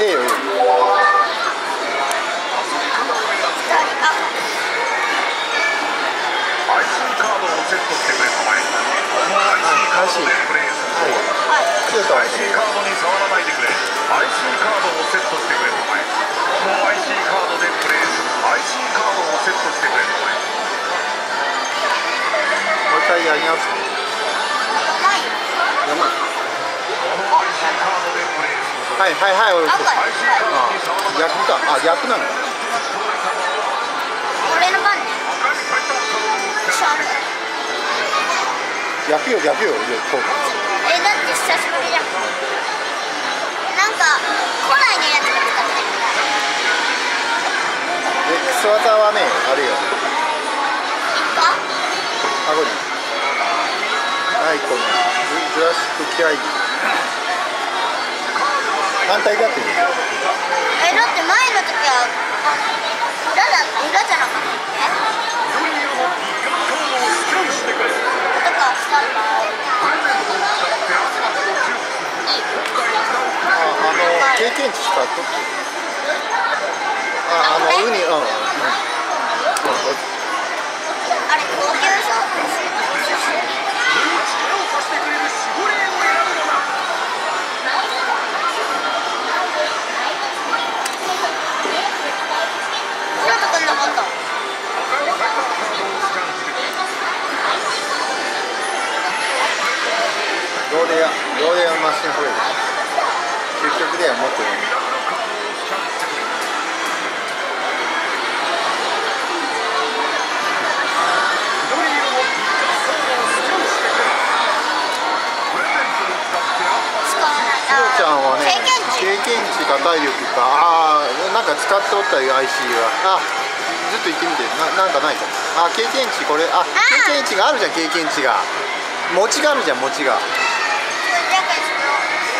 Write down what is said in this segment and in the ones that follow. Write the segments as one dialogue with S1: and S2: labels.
S1: ええよ。いい。よ
S2: アイシーカードをセットしてくれたまえもうアイシーカードでプレイす。る
S1: はい。ちょっと
S2: アイシーカードに触らないでくれアイシーカードをセットしてくれたまえもうアイシーカードでプレイするアイシーカードをセットしてくれたまえ
S1: もう一回やり直す。やばいはいはいはい逆か。あ逆なの。
S3: 俺の番ね。
S1: 逆よ逆よ。いやこう。
S3: えだって久しぶりじゃん。なんか古来のやつが使って。る
S1: 技はねあれよ。
S3: いっか
S1: あこに。はいこのジュラシックキャイ反対だって言う
S3: えだって前の時はあ裏だ裏じゃなかった
S1: ああの経験値しか取ってああのウニうんうんうん
S3: あれ高級そうなんとこんなこと
S1: ローレアローレアマシンホイール究極ではもっとね
S3: 使わない
S1: ひろちゃんはね
S3: 経験値。
S1: 体力かああなんか使っておったよ IC は。あずっと言ってみて。ななんかないか。あ経験値これ。あ経験値があるじゃん経験値が。餅があるじゃん餅が
S3: じゃけその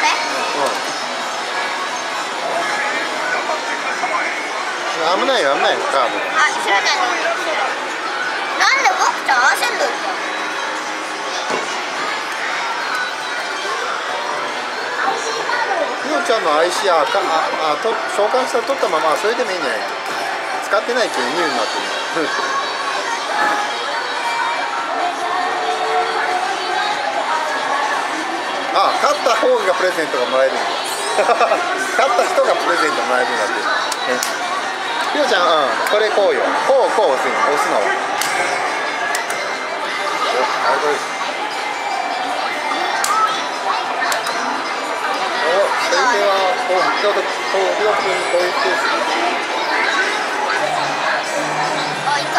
S3: え
S1: うん危ないよ危ないよ。カーブ
S3: あ、そうだね。なんで僕と合わせんの？
S1: ひろちゃんの IC あかああと召喚したら取ったままそれでもいいんじゃない？使ってないけどニューになってるあ勝った方がプレゼントがもらえるんだ。勝った人がプレゼントもらえるんだってりょうちゃんうん。これこうよ。こうこう押すの。押すの。おあこれおそれではこうひろとこう。りょうくんこういうケース
S3: あ、怒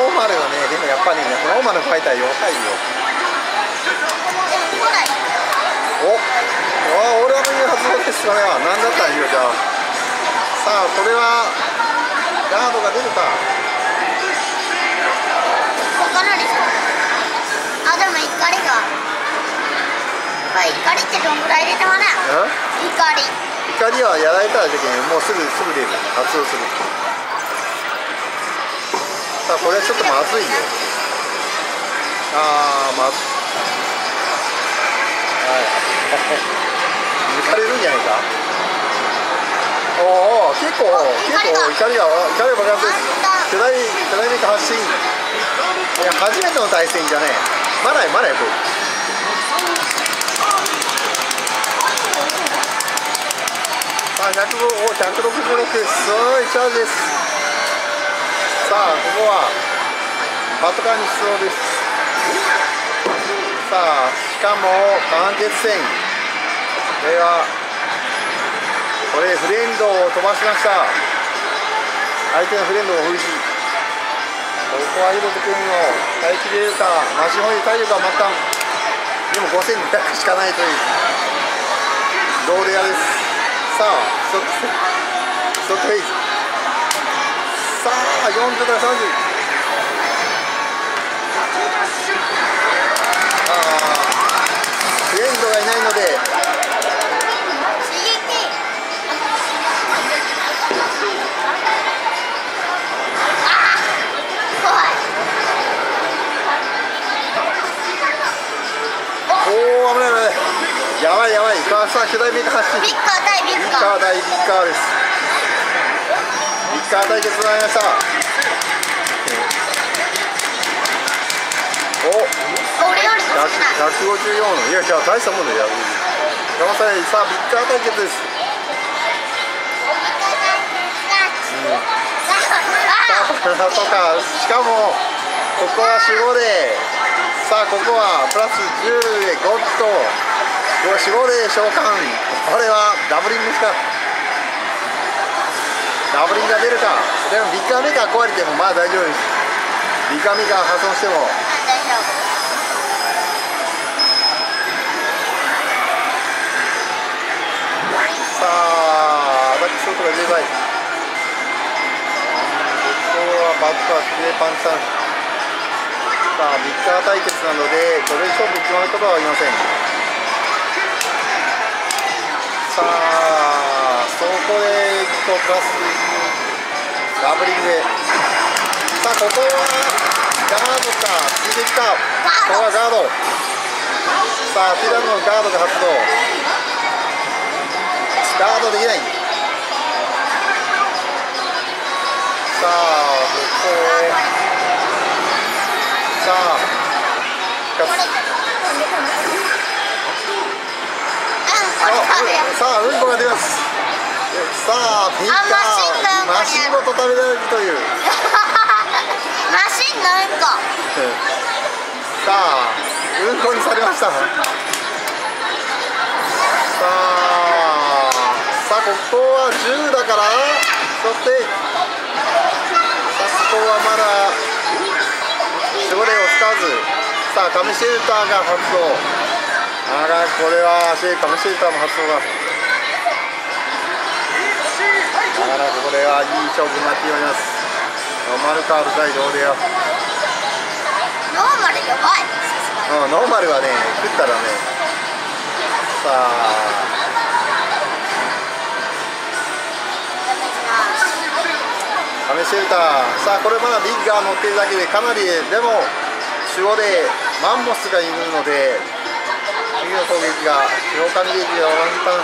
S3: ノーマル
S1: はねでもやっぱりねノーマルファイター弱いよ。おあ俺は言うはずですかね何だったんよじゃあさあこれはガードが出るか
S3: 他のにした。あ、でも怒りが。これ怒りってどんぐらい入れたかな
S1: うん
S3: 怒り。
S1: 光はやられたらじゃけんもうすぐすぐ出る発動するさあこれはちょっとまずいよ。ああまずはい。抜かれるんじゃないか？おお結構結構怒りが怒りが爆発です巨大巨大メカ発進いや初めての対戦じゃねまだよまだよこれ。さあ105お166すごいチャージです。さあここはパトカーに出動です。さあしかも間欠戦。これはこれフレンドを飛ばしました。相手のフレンドを封じここはヒロト君の耐えきれるかマシホイ体力は末端でも5200しかないという。ローレアです。さあストップストップフェイズさあ40対30やばいやばい、バーサー左ビッカー走っ
S3: ビッカー対ビ
S1: ッ
S3: カー。
S1: ビッカー対ビッカーです。ビッカー対決となりましたお
S3: 俺よりも好きな
S1: 154のいやじゃ大したもんだよ山さんさあビッカー対決ですあとかしかもここは守護でさあここはプラス10でゴッド守護で召喚これはダブリングかダブリングが出るか。でもビッカーメーカー壊れてもまあ大丈夫です。ビッカーメーカー破損しても。
S3: 大丈夫
S1: さあアタックショットが10倍ここはバットはスレーパンチさんさあビッカー対決なのでこれで勝負決まることはありません。さあそこで1個プラスダブリングさあここはガードかついてきたここはガードさあティラノのガードが発動ガードできないさあここさあさあうんこが出ます。さあピッカーマ
S3: シン
S1: ごと食べられるという。
S3: マシンのうんこ
S1: さあうんこにされました。さあさあここは10だから。そしてさあここはまだ守護霊を使わず。さあ紙シェルターが発動。あらこれはシェ紙シェルターも発動だあらこれはいい勝負になっております。ノーマルカード対同レア。
S3: ノーマルやばい。
S1: うん、ノーマルはね、食ったらね、さあ、カメシェルター、さあ、これまだビッガー乗ってるだけで、かなり、でも、守護でマンモスがいるので、次の攻撃が、召喚ゲージがワンタン、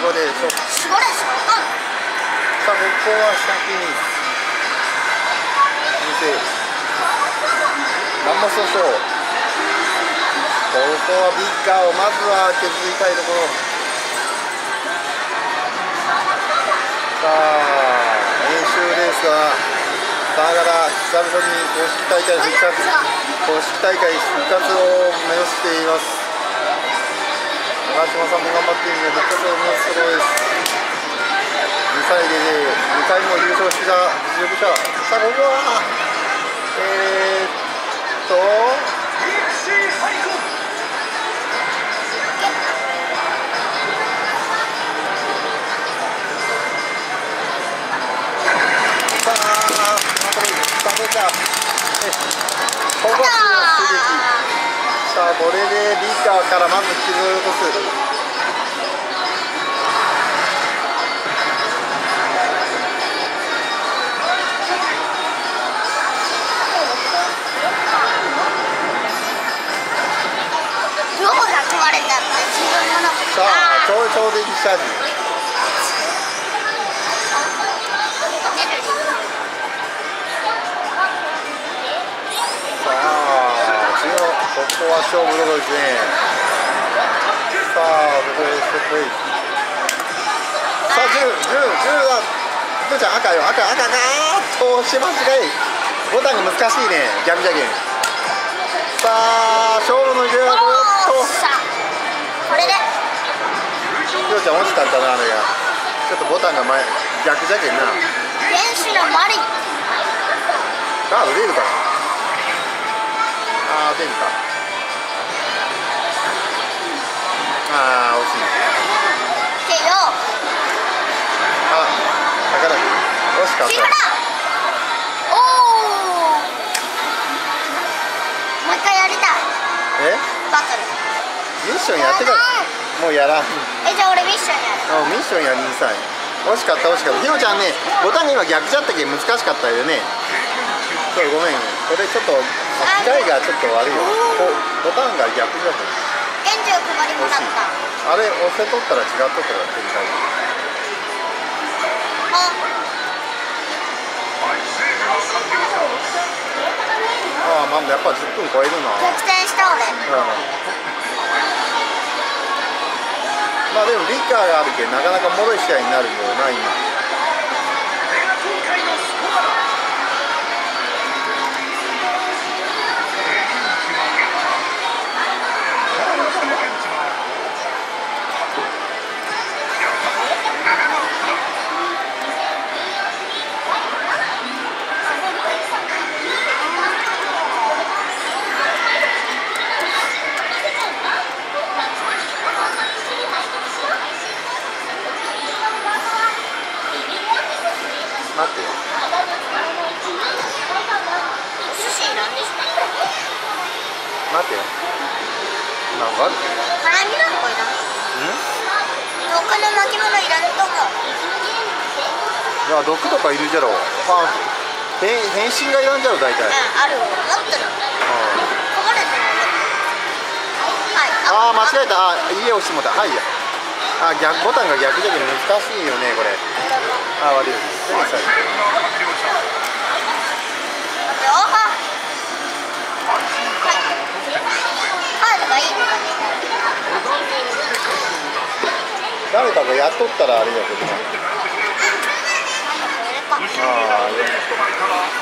S1: 守護でしょ、
S3: 守護霊召喚
S1: さあ、ここは先に、見せ、マンモスをショー。ここはビッガーをまずは削りたいところ。さあ練習レースはさながら久々に公式大会復活公式大会復活を目指しています。長嶋さんも頑張っているので復活を目指すところです。歳で2回も優勝した実力者さあここはえー、っとさあ、これ、ダメだ。え、ここが追撃。さあ、これでビーカーからまず引きずり落とす。さあ、超超的チャージ。さあ、次の、ここは勝負どころですね。さあ、ここでステップイン。さあ、10、10、10だ。ふーちゃん赤よ、赤、赤、赤、あーっと、押し間違い。ボタンが難しいね、逆じゃけん。さあ、勝負の行方は
S3: お
S1: おっ
S3: ーさあこれで。
S1: と、ふーちゃん落ちたんだな、あれが。ちょっとボタンが前、逆じゃけんな。
S3: のマリ
S1: ガード出るかなあー出るか。あー惜しい。
S3: けよ。
S1: あ宝く惜しかったションやってからもうやらん。
S3: えじゃあ俺ミッションやる。
S1: あミッションやりにさい惜しかった惜しかった。ひろちゃんねボタンが今逆じゃったけん難しかったよね。そうごめん。これちょっと機械がちょっと悪いよ。ボタンが逆じゃった
S3: 現配りもらった。
S1: あれ押せとったら違っとったら展開。
S3: あ。
S1: ああまあやっぱ10分超えるな。
S3: 逆転した俺。
S1: うんまあでもリッカーがあるけどなかなかもろい試合になるような今。待ってよ。
S3: なんか辛味なんかいらん。
S1: ん
S3: 他の巻物いらんと思う。
S1: いや毒とかいるじゃろ。まあ変変身がいらんじゃろ大体、
S3: うんある持ってる
S1: ああ間違えた。あ家押してもうたはいや。あ逆ボタンが逆じゃけん難しいよねこれ。あ悪い。何それ
S3: 両方はい
S1: 誰かがやっとったらあれやけどな
S3: これか
S1: ああ